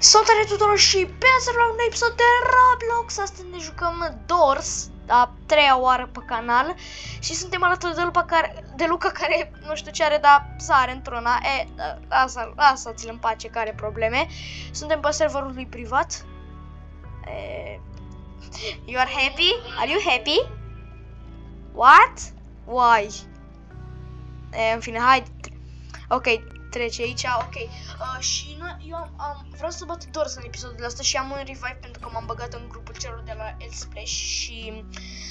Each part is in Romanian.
Salutare tuturor și bine să la un episod de Roblox! Astăzi ne jucăm Doors, a treia oară pe canal și suntem alături de Luca care, de Luca care nu știu ce are, dar sare într-una. E, asta, asta ți-l în pace, care probleme. Suntem pe serverul lui privat. E, you are happy? Are you happy? What? Why? E, în fine, hai. Ok, trece aici, ok. Uh, și nu, eu am, am, vreau să bat Doors în episodul ăsta și am un revive pentru că m-am băgat în grupul celor de la El Splash și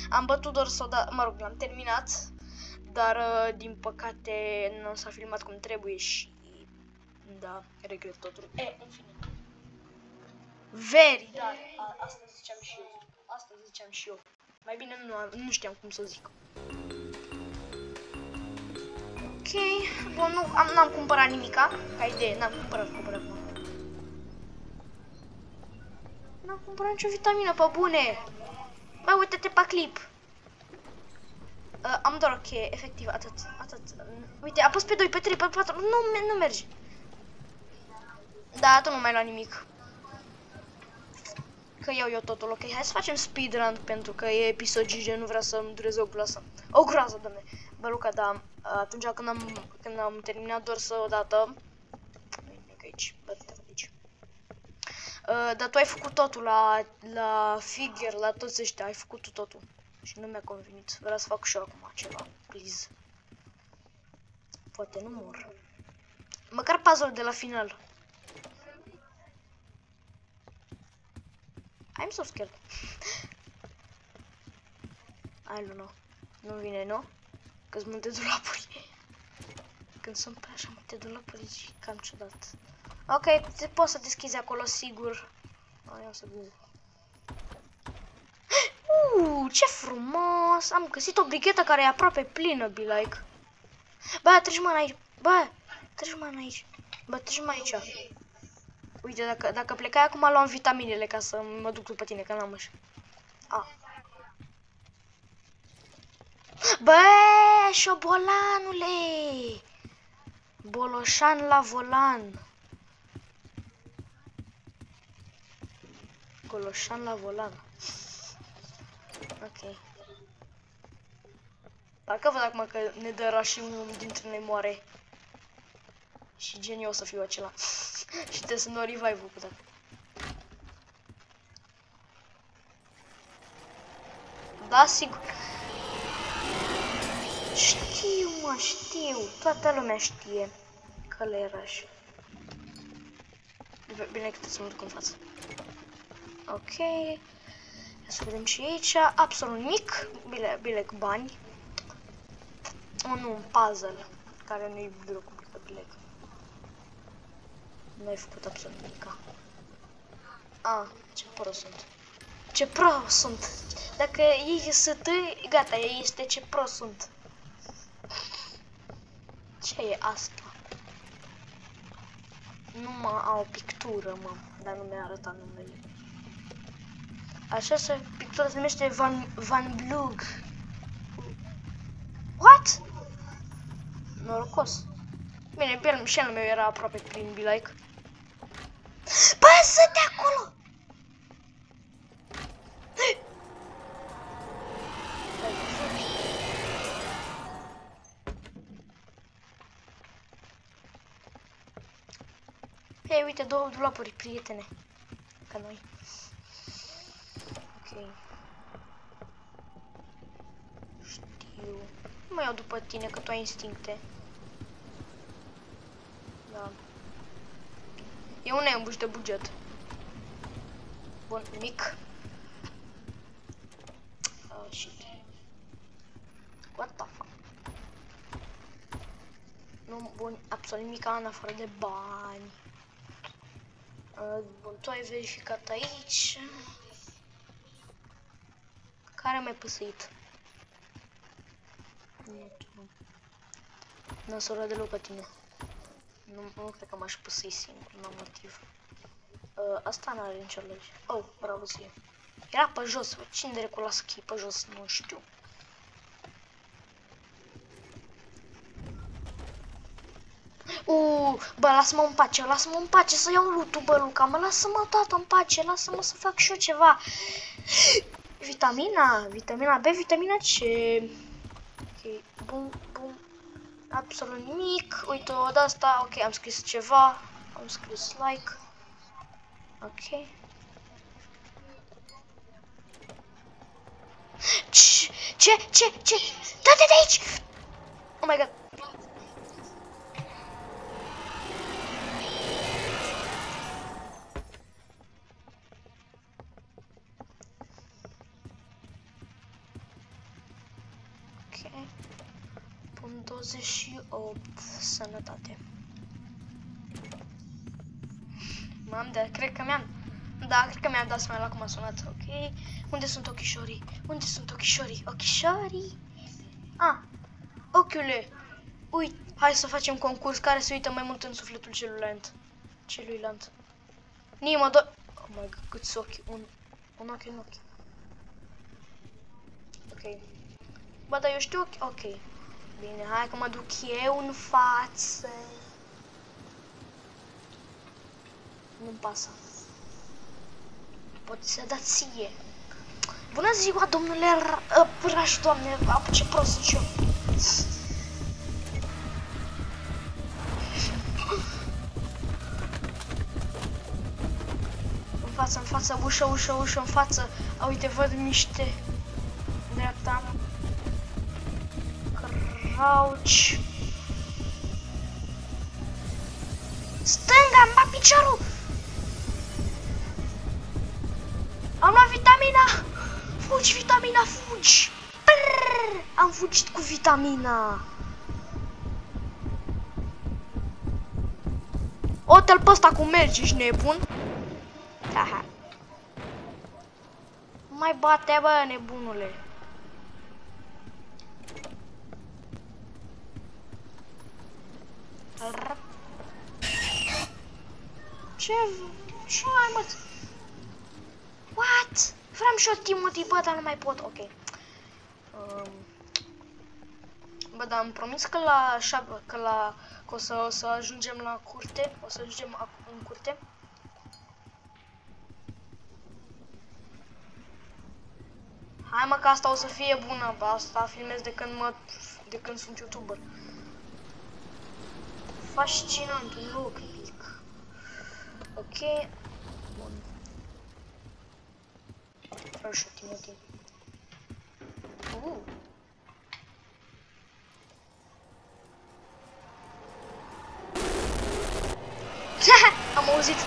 am bătut Doors da, mă rog, l-am terminat, dar uh, din păcate nu s-a filmat cum trebuie și da, regret totul. E, în fine. Very, da, a, asta ziceam și eu. Asta ziceam și eu. Mai bine nu, nu știam cum să zic. Ok, bun, nu, am, n-am cumpărat nimica, ca idee, n-am cumpărat, cumpărat, mă. N-am cumpărat nicio vitamină, pe bune. Mai uite-te pe clip. Uh, am doar o cheie, efectiv, atât, atât. Uite, apăs pe 2, pe 3, pe 4, nu, nu merge. Da, tu nu mai lua nimic. Că iau eu totul, ok, hai să facem speedrun pentru că e episod GG, nu vreau să-mi dureze o groază. O groază, doamne. Bă, Luca, da, atunci când am, când am terminat doar să odată, nu nimic aici, bă, aici. Uh, dar tu ai făcut totul la, la figure, la toți ăștia, ai făcut totul. Și nu mi-a convenit. Vreau să fac și eu acum ceva, please. Poate nu mor. Măcar puzzle de la final. I'm so scared. I don't know. Nu vine, nu? Că sunt multe dulapuri. Când sunt pe așa multe dulapuri, e cam ciudat. Ok, te poți să deschizi acolo, sigur. Ai, o să văd. Uh, ce frumos! Am găsit o brighetă care e aproape plină, be like. Bă, treci mă aici. Bă, treci mă aici. Bă, treci mă aici. Uite, dacă, dacă plecai acum, luam vitaminele ca să mă duc după tine, că n-am așa. A. Bă, șobolanule! Boloșan la volan. Goloșan la volan. Ok. Parcă văd acum că ne dă și unul dintre noi moare. Și gen eu o să fiu acela. și trebuie să nu revive-ul cu Da, sigur. Știu, mă, știu. Toată lumea știe că le era și. Bine că să mă duc în față. Ok. Să vedem și aici. Absolut nimic. Bile, bile cu bani. O, nu, un puzzle. Care nu-i deloc complicat, bile. Nu ai făcut absolut nimic. A, ce pro sunt. Ce pro sunt. Dacă ei sunt, gata, ei este ce pro sunt. Ce e asta? Nu mă au o pictură, mă, dar nu mi-a arătat numele. Așa se pictura se numește Van, Van Blug. What? Norocos. Bine, pe el, și el meu era aproape plin, be like. Bă, sunt de acolo! Hei, uite, două dulapuri, prietene. Ca noi. Ok. Știu. Nu mă iau după tine, că tu ai instincte. Da. E un ambush de buget. Bun, mic. Oh, shit. What the fuck? Nu, bun, absolut nimic în afară de bani. Uh, bun, tu ai verificat aici. Care mi-a păsăit? Nu, nu. Nu s-o deloc pe tine. Nu, nu cred că m-aș păsăi singur, nu am motiv. Uh, asta n-are nicio lege. Oh, bravo ție. Era pe jos, cine dracu lasă că e pe jos, nu știu. Uh, bă, lasă-mă în pace, lasă-mă în pace să iau loot bă, Luca, mă lasă-mă tată în pace, lasă-mă să fac și eu ceva. Vitamina, vitamina B, vitamina C. Ok, bun, bun, absolut nimic. Uite, o de asta, ok, am scris ceva, am scris like. Ok. Ce, ce, ce, ce? Da-te de aici! Oh my god. 28 sănătate. Mam, dar cred că mi-am... Da, cred că mi-am dat seama la cum a sunat. Ok. Unde sunt ochișorii? Unde sunt ochișorii? Ochișorii? Ah, ochiule. Uite, hai să facem concurs care se uită mai mult în sufletul celuilalt. Celuilalt. Nima, do... Oh my god, câți ochi. Un, un ochi, un ochi. Ok. Bă, dar eu știu ochi. Ok. Bine, hai că mă duc eu în față. Nu-mi pasă. Poți să dați ție. Bună ziua, domnule Raș, doamne, apă ce prost sunt eu. În față, în față, ușă, ușă, ușă, în față. A, uite, văd niște dreapta. Crouch. Stânga, îmi bat piciorul! Am luat vitamina! Fugi, vitamina, fugi! Brrr, am fugit cu vitamina! O, te-l pe ăsta cum mergi, ești nebun? Aha. Mai bate, bă, nebunule. Ce? Ce ai, mă? What? Vreau și eu Timothy, bă, dar nu mai pot. Ok. Um, bă, dar am promis că la șapte, că la că o să, o să ajungem la curte, o să ajungem în curte. Hai mă că asta o să fie bună, bă, asta filmez de când mă de când sunt youtuber. fascinante un nuovo click ok buono però ci ottimo di uh. I moved it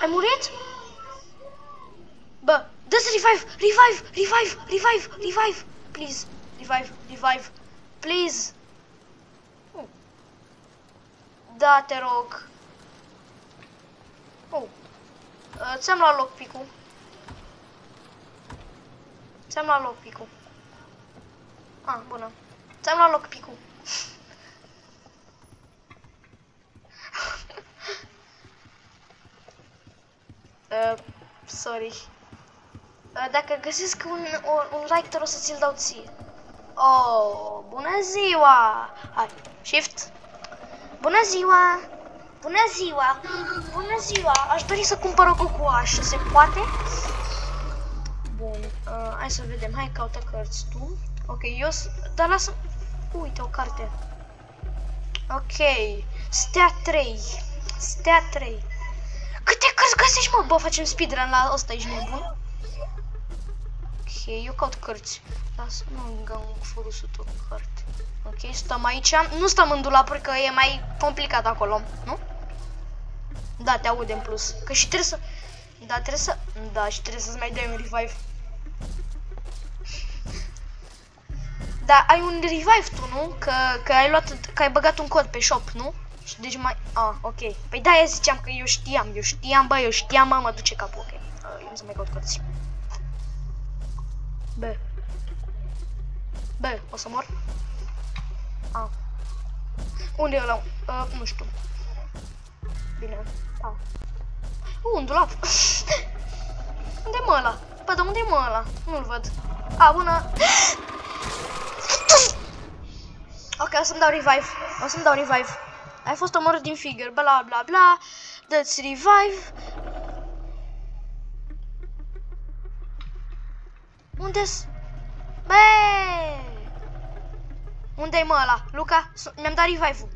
I'm moved it but this revive revive revive revive revive please. Revive revive please. Da, te rog. Oh. Uh, ți-am luat loc picul. Ți-am luat loc picul. Ah, bună. Ți-am luat loc picul. uh, sorry. Uh, dacă găsesc un, un, un lighter o să ți-l dau ție. Oh, bună ziua! Hai, shift. Bună ziua! Bună ziua! Bună ziua! Aș dori să cumpăr o cocoașă, se poate? Bun, uh, hai să vedem. Hai, caută cărți tu. Ok, eu... Dar lasă... Uite, o carte. Ok. Stea 3. Stea 3. Câte cărți găsești, mă? Bă, facem speedrun la ăsta, ești nebun? Ok, eu caut cărți. Lasă-mă încă un folosul tot carte. Ok, stăm aici. Nu stăm în dulapuri, că e mai complicat acolo, nu? Da, te aud în plus. Că și trebuie să... Da, trebuie să... Da, și trebuie să-ți mai dai un revive. Da, ai un revive tu, nu? Că, că ai luat... Că ai băgat un cod pe shop, nu? Și deci mai... Ah, ok. Păi da, eu ziceam că eu știam. Eu știam, bă, eu știam, mă, mă duce capul. Ok. Uh, eu să mai caut cărți. Bă. Bă, o să mor? Ah. Unde e ăla? Uh, nu știu. Bine. Da. Uh, un dulap. unde mă ăla? Bă, dar unde e mă ăla? Nu-l văd. A, bună. Ok, o să-mi dau revive. O să-mi dau revive. Ai fost omorât din figure, bla bla bla. Dă-ți revive. Unde-s? Bă! Unde-i mă ăla? Luca? Mi-am dat revive-ul.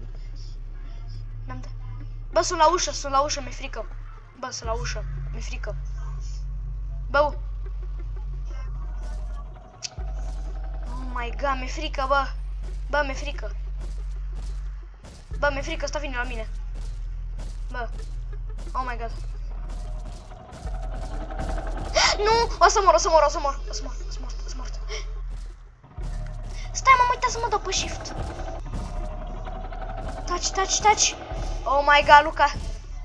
Mi-am dat... Bă, sunt la ușă, sunt la ușă, mi-e frică. Bă, sunt la ușă, mi-e frică. Bă! Oh my god, mi-e frică, bă! Bă, mi-e frică. Bă, mi-e frică, ăsta vine la mine. Bă. Oh my god. Nu! O să mor, o să mor, o să mor, o să mor, o să mor, o să mor. Stai, m-am uitat să mă dau pe shift. Taci, taci, taci. Oh my god, Luca.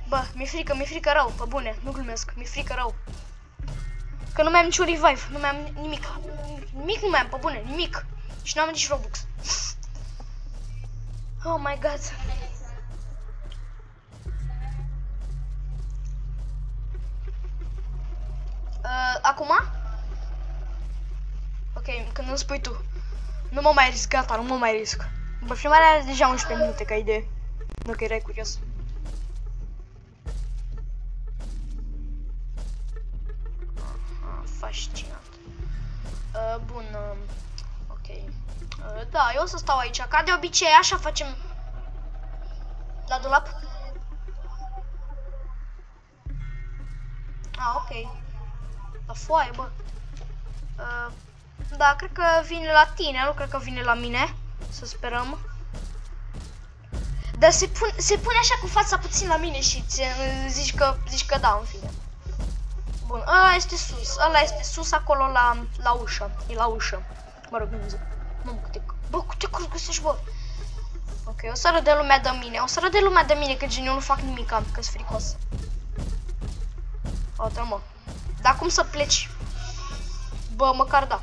Bă, mi-e frică, mi-e frică rău, pe bune, nu glumesc, mi-e frică rău. Că nu mai am niciun revive, nu mai am nimic. Nimic nu mai am, pe bune, nimic. Și nu am nici Robux. Oh my god. Acum? Ok, când îmi spui tu. Nu mă mai risc, gata, nu mă mai risc. Bă, filmarea are deja 11 minute ca idee. Nu că erai curios. Fascinant. Uh, bun, uh, ok. Uh, da, eu o să stau aici, ca de obicei, așa facem. La dulap? Ah, ok. La foaie, bă. Uh, da, cred că vine la tine, nu cred că vine la mine. Să sperăm. Dar se, pun, se pune așa cu fața puțin la mine și ți zici că, zici că da, în fine. Bun, ăla este sus, ăla este sus acolo la, la ușă, e la ușă. Mă rog, nu zic. Mamă, câte, bă, câte curs găsești, bă? Ok, o să râde lumea de mine, o să râde lumea de mine că gen eu nu fac nimic, că sunt fricos. O, mă. Dar cum să pleci? Bă, măcar da.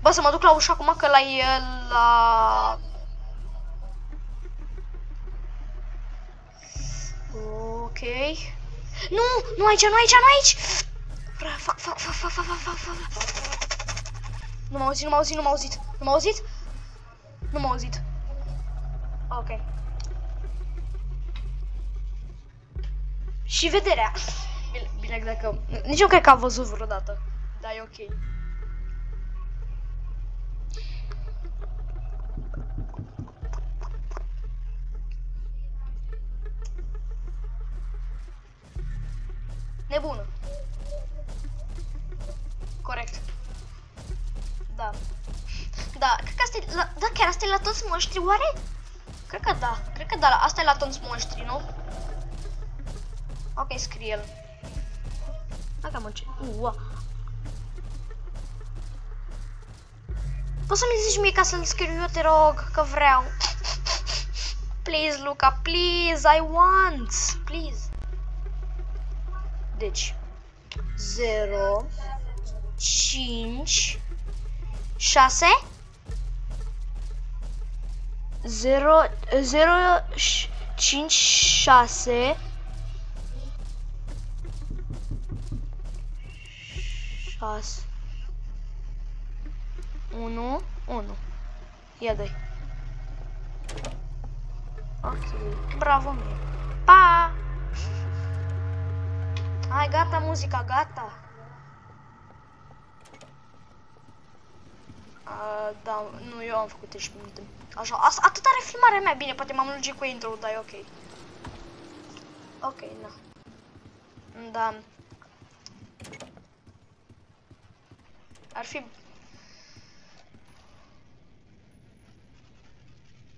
Bă, să mă duc la ușa acum că la e la... Ok. Nu, nu aici, nu aici, nu aici! Fac, fac, fac, fac, fac, fac, fac, fac. Nu m-a auzit, nu m-a auzit, nu m-a auzit. Nu m-a auzit? Nu m-a auzit. Ok. Și vederea. Bine, bine dacă... Nici nu cred că a văzut vreodată. Dar e ok. Nebună. Corect. Da. Da, cred că asta e la, da, chiar asta e la toți monștri, oare? Cred că da, cred că da, asta e la toți monștri, nu? Ok, scrie el. Dacă mă ce... Ua. Poți să-mi zici mie ca să-l scriu eu, te rog, că vreau. Please, Luca, please, I want. Please. Deci, 0, 5, 6, 0, 0, 5, 6, 6, 1, 1. Ia doi. Ok, bravo mie. Pa! Hai, gata muzica, gata. Uh, da, nu, eu am făcut 13 minute. Așa, asta, atât are filmarea mea. Bine, poate m-am lungit cu intro, dar e ok. Ok, na. Da. Ar fi...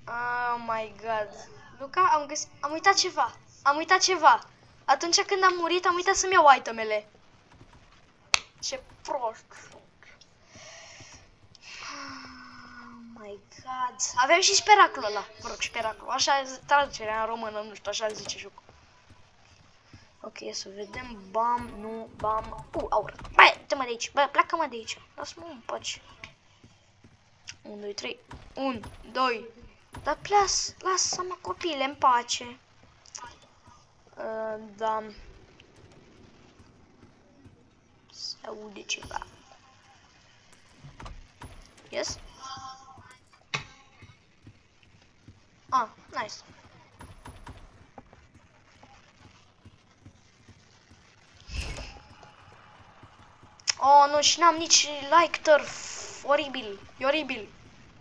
Oh my god. Luca, am, găs am uitat ceva. Am uitat ceva. Atunci când am murit, am uitat să-mi iau itemele. Ce prost Oh my god. Avem și speracul ăla. Mă rog, speracul. Așa traducerea în română, nu știu, așa zice jocul. Ok, să vedem. Bam, nu, bam. Uh, aur. Băi, te mă de aici. Bă, pleacă-mă de aici. Lasă-mă în pace. 1, 2, 3. 1, 2. Dar plas, lasă-mă copile în pace. Uh, da. Se aude ceva. Yes? Ah, nice. Oh, nu, și n-am nici like turf. Oribil, e oribil.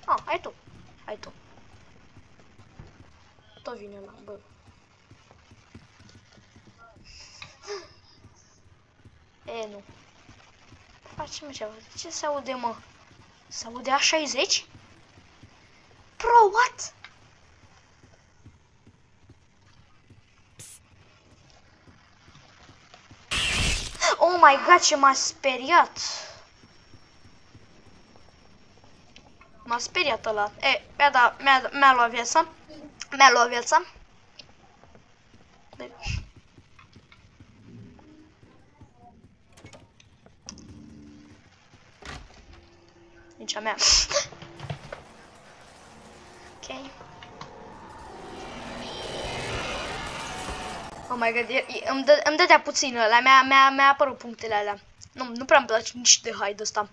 Ah, hai tu. Hai tu. Tot vine la, bă. E, nu. Facem ceva. Ce se aude, mă? Se aude A60? Bro, what? Oh my god, ce m-a speriat! M-a speriat ăla. E, mi-a da, mi-a, mi-a luat viața. Mi-a luat viața. Nici a mea. My god, e, e, îmi, dă, îmi dădea puțin ăla, mi-a, mi-a, mi-a apărut punctele alea. Nu, nu prea îmi place nici de hide ăsta.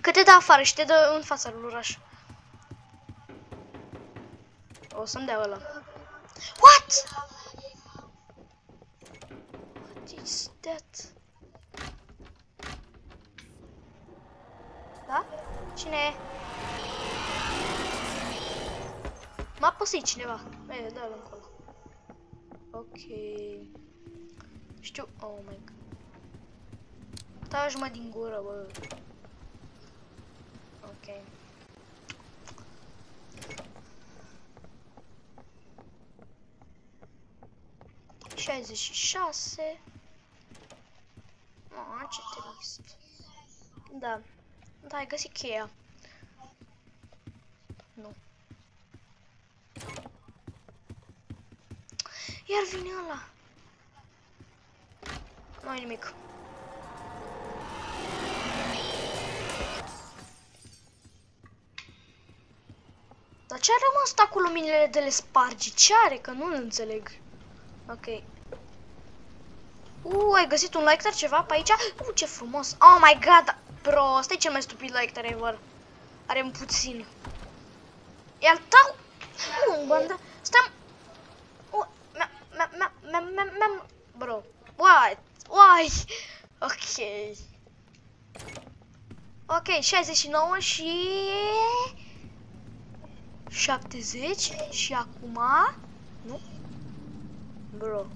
Că te dă afară și te dă în fața lui oraș. O să-mi dea ăla. What? What is that? Da? Cine e? M-a păsit cineva. E, dă-l încolo. Ok. Știu. Oh my god. Taci-mă din gură, bă. Ok. Șaizeci și șase. Oh, ce trist. Da. Da, ai găsit cheia. Nu. Iar vine ăla. nu ai nimic. Dar ce are mă asta cu luminile de le spargi? Ce are? Că nu-l înțeleg. Ok. Uh, ai găsit un lighter ceva pe aici? Uh, ce frumos. Oh my god. Bro, ăsta e cel mai stupid lighter ever. Are un puțin. E al tău? Uh, bandă. Stai. Uh, Bro. What? Why? Ok. Ok, 69 și... 70 și acum... Nu? Bro.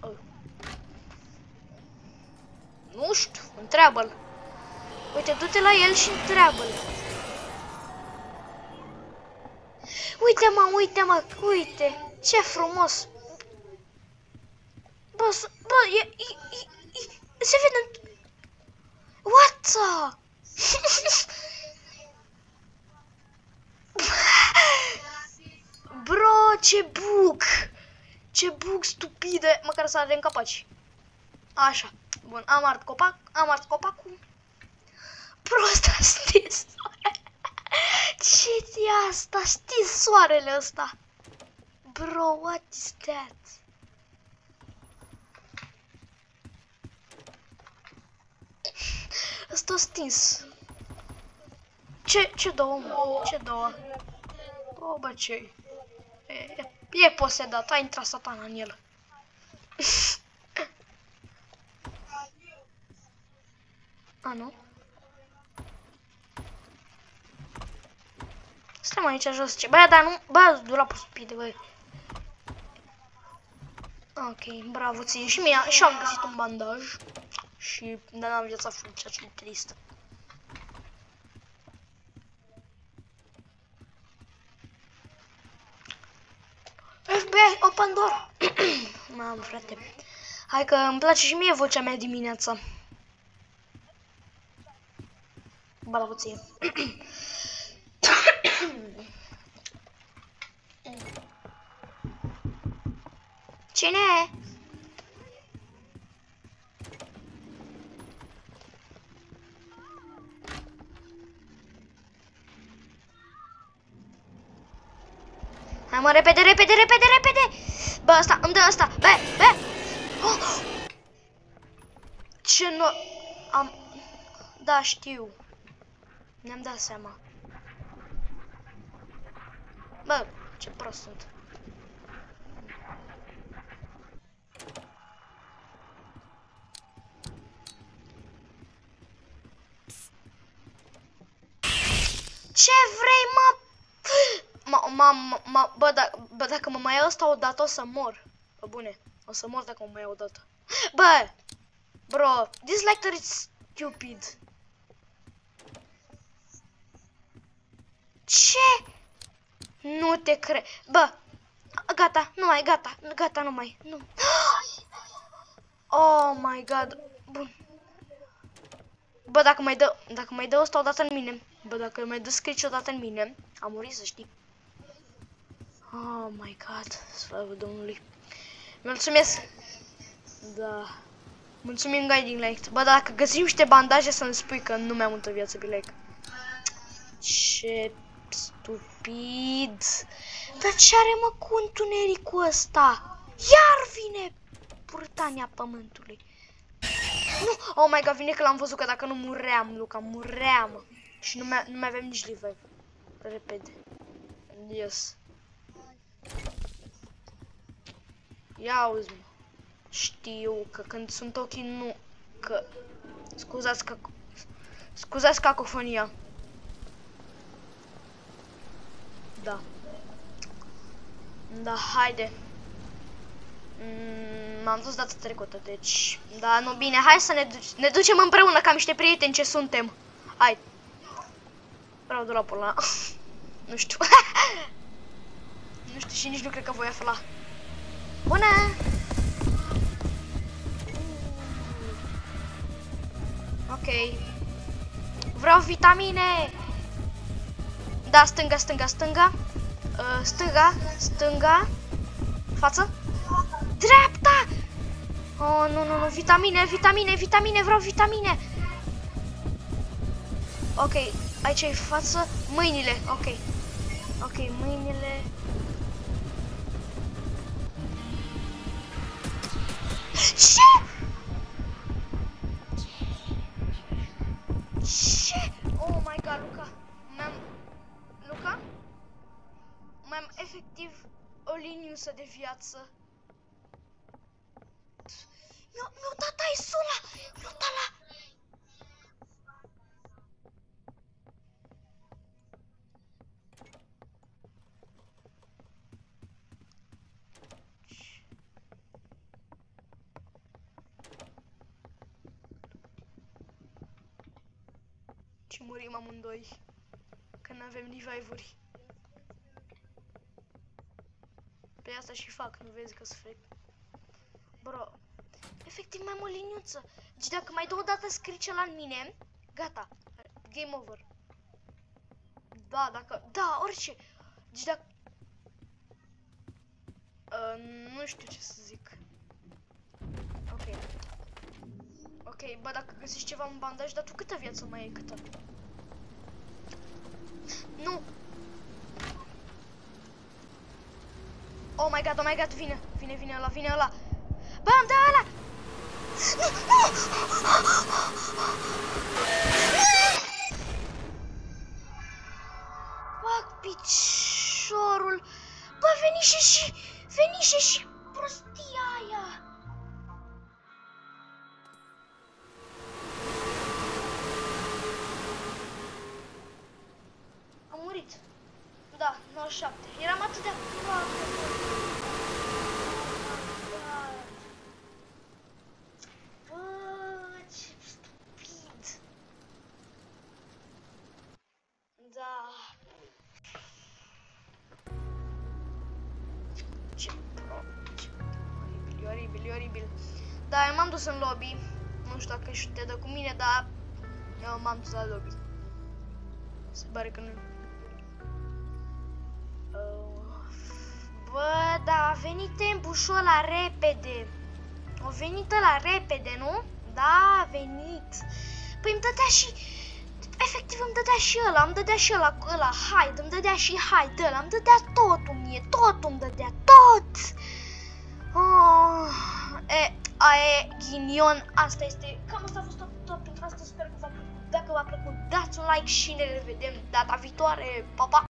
Oh. Nu știu, întreabă-l. Uite, du-te la el și întreabă-l. Uite mă, uite mă, uite, ce frumos. Bă, bă, e, e, e, e, se vede... What the... Bro, ce bug! Ce bug stupide! Măcar să avem capaci. Așa. Bun, am art copac, am art copacul. Prost a stins. ce e asta? Știi soarele ăsta? Bro, what is that? Ăsta stins. Ce, ce două, mă? Ce două? O, bă, ce e, e, e posedat, a intrat satana în el. a, nu? Stai aici jos, ce? Băia, dar nu, bă, dulapul stupide, băi. Ok, bravo ție. Și mie, și am găsit un bandaj. Și n-am viața full, ceea ce e trist. FBI, open door! Mamă, frate. Hai că îmi place și mie vocea mea dimineața. Bravo ție. Cine e? Hai mă, repede, repede, repede, repede! Bă, asta, îmi dă asta! Bă, bă! Oh! Ce nu... Am... Da, știu. Ne-am dat seama. Bă, ce prost sunt. Ce vrei, mă? Ma, ma, ma, bă, da, bă, dacă mă mai iau ăsta odată, o să mor. Bă, bune, o să mor dacă mă mai iau odată. Bă, bro, this lecture is stupid. Ce? Nu te cred. Bă, gata, nu mai, gata, gata, nu mai. Nu. Oh my god. Bun. Bă, dacă mai dă, dacă mai dă ăsta odată în mine, bă, dacă mai dă scritch odată în mine, am murit să știi. Oh my god, slavă Domnului. Mulțumesc. Da. Mulțumim guiding light. Bă, dacă găsim niște bandaje să-mi spui că nu mai am multă viață, Bilek. Ce stupid. Dar ce are mă cu întunericul ăsta? Iar vine purtania pământului. Nu! Oh my god, vine că l-am văzut că dacă nu muream, Luca, muream. Și nu mai, nu mai avem nici revive. Repede. Yes. Ia uzi -mă. Știu că când sunt ochii nu... Că... Scuzați că... Scuzați cacofonia. Da. Da, haide. Mm, M-am dus data trecută, deci... Da, nu, bine, hai să ne, duc ne ducem împreună ca niște prieteni ce suntem. Hai. Vreau dulapul ăla. nu știu. nu știu și nici nu cred că voi afla. Bună! Ok. Vreau vitamine! Da, stânga, stânga, stânga. Uh, stânga, stânga. Față. Dreapta! Oh, nu, nu, nu, vitamine, vitamine, vitamine, vreau vitamine. Ok, aici e față, mâinile, ok. Ok, mâinile. Și murim amândoi. Că nu avem revive-uri. Pe asta și fac, nu vezi că sunt Bro, efectiv mai am o liniuță. Deci dacă mai dau o dată scrie la mine, gata, game over. Da, dacă, da, orice. Deci dacă... Uh, nu știu ce să zic. Ok. Ok, bă, dacă găsești ceva în bandaj, dar tu câtă viață mai ai? Câtă? Nu! Oh my god, oh my god, vine, vine, vine ăla, vine ăla. Bă, am dat ăla! Fac piciorul! Bă, veniște și, veniște și prostia Da, eu m-am dus în lobby. Nu știu dacă și te dă cu mine, dar eu m-am dus la lobby. Se pare că nu. Bă, da, a venit tempușul ăla repede. A venit la repede, nu? Da, a venit. Păi îmi dădea și... Efectiv îmi dădea și ăla, îmi dădea și ăla, ăla, hai, îmi dădea și hai, ăla, îmi dădea totul mie, totul îmi dădea, tot! Oh, e, aia e ghinion, asta este, cam asta a fost tot, tot pentru asta, sper că v-a plăcut. Dacă v-a plăcut, dați un like și ne revedem data viitoare. Pa, pa!